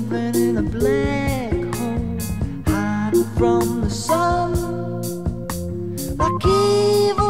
living in a black hole, hiding from the sun, like evil.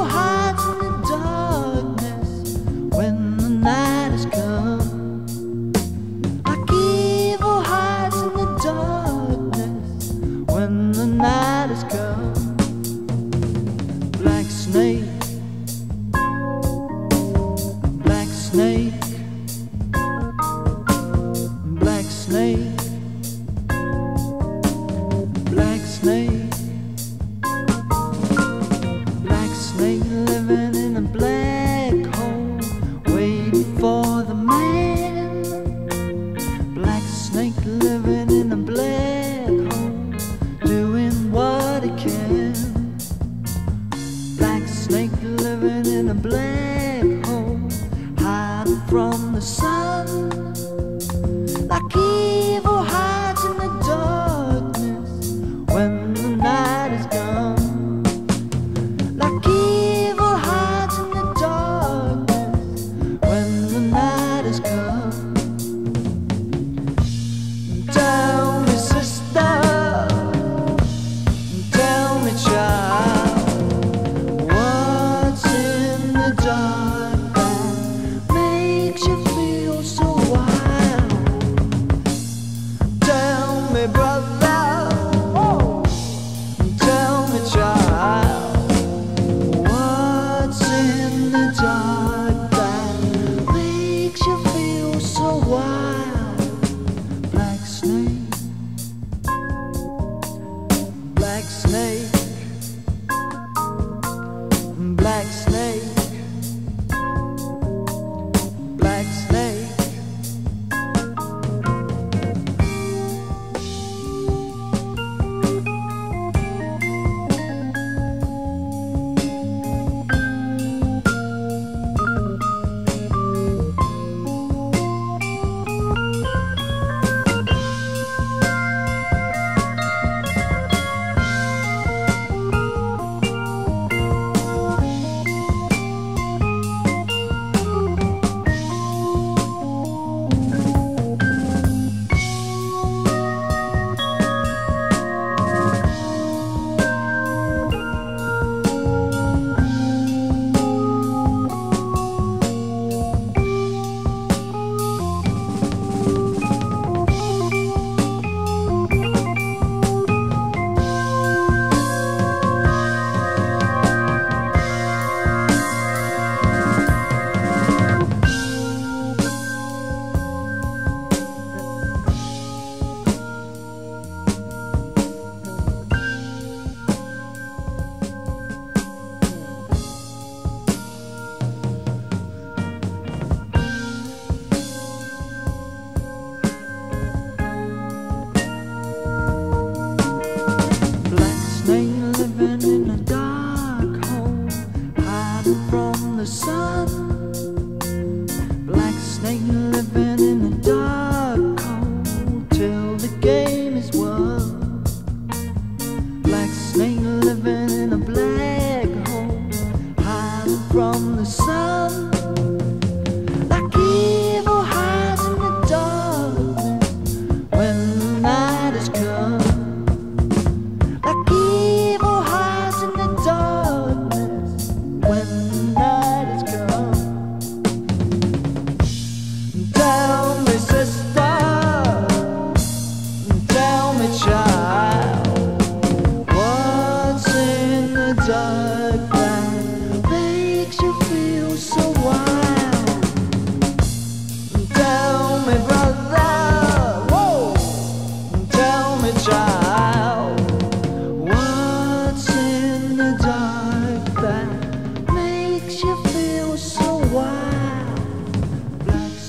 living in a black hole, hiding from the sun. 家。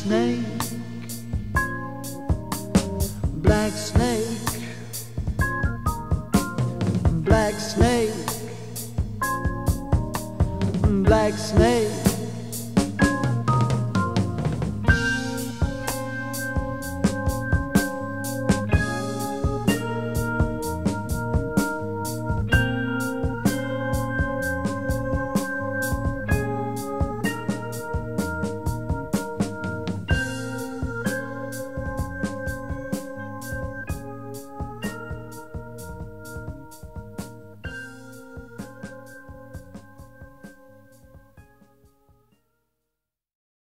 snake, black snake, black snake, black snake.